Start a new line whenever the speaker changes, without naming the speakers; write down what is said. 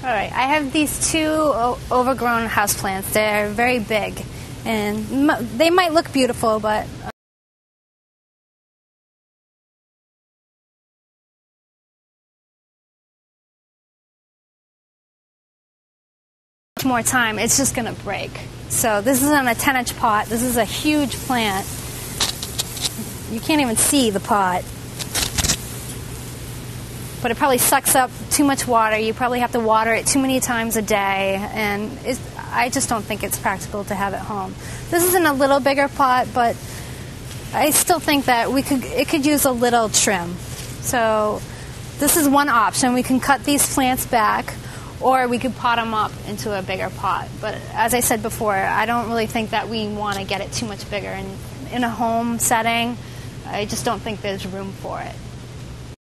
All right, I have these two overgrown houseplants. They're very big, and they might look beautiful, but uh, more time, it's just going to break. So this is on a 10 inch pot. This is a huge plant. You can't even see the pot. But it probably sucks up too much water. You probably have to water it too many times a day, and I just don't think it's practical to have at home. This is in a little bigger pot, but I still think that we could it could use a little trim. So this is one option. We can cut these plants back, or we could pot them up into a bigger pot. But as I said before, I don't really think that we want to get it too much bigger. And in a home setting, I just don't think there's room for it.